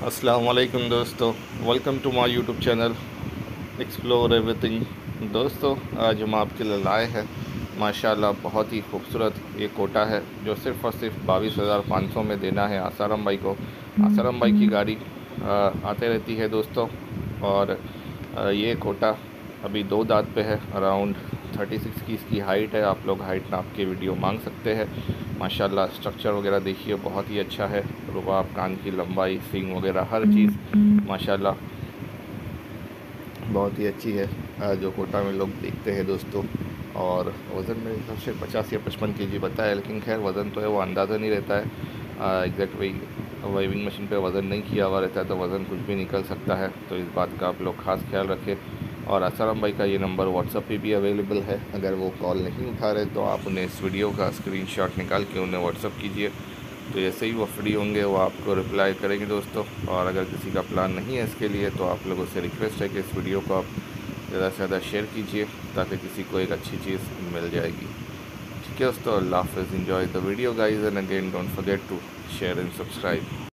अस्सलाम वालेकुम दोस्तों। Welcome to my YouTube channel explore everything दोस्तों, आज हम आपके लिए लाए हैं, माशाल्लाह, बहुत ही खूबसूरत ये कोटा है, जो सिर्फ़ और सिर्फ़ बाईस हज़ार पाँच सौ में देना है आसाराम भाई को। आसाराम भाई की गाड़ी आते रहती है, दोस्तों। और ये कोटा अभी दो दांत पे है अराउंड थर्टी सिक्स की इसकी हाइट है। आप लोग हाइट नाप के वीडियो मांग सकते हैं। माशाल्लाह स्ट्रक्चर वगैरह देखिए, बहुत ही अच्छा है। रुबाब कान की लंबाई सिंग वगैरह, हर चीज़, माशाल्लाह। बहुत ही अच्छी है। जो कोटा में लोग देखते हैं दोस्तों। और वज़न मेरे हिसाब से पचास या पचपन के जी बताया, लेकिन खैर, वज़न तो है, वो अंदाज़ा नहीं रहता है। एग्जैक्ट वही वाइविंग मशीन पे वज़न नहीं किया हुआ रहता है तो वज़न कुछ भी निकल सकता है। तो इस बात का आप लोग ख़ास ख्याल रखें। और आसाराम भाई का ये नंबर व्हाट्सअप पे भी अवेलेबल है। अगर वो कॉल नहीं उठा रहे तो आप उन्हें इस वीडियो का स्क्रीनशॉट निकाल के उन्हें व्हाट्सअप कीजिए। तो जैसे ही वो फ्री होंगे, वो आपको रिप्लाई करेंगे दोस्तों। और अगर किसी का प्लान नहीं है इसके लिए तो आप लोगों से रिक्वेस्ट है कि इस वीडियो को आप ज़्यादा से ज़्यादा शेयर कीजिए, ताकि किसी को एक अच्छी चीज़ मिल जाएगी। ठीक है दोस्तों, अल्लाह half enjoy the video guys and again don't forget to share and subscribe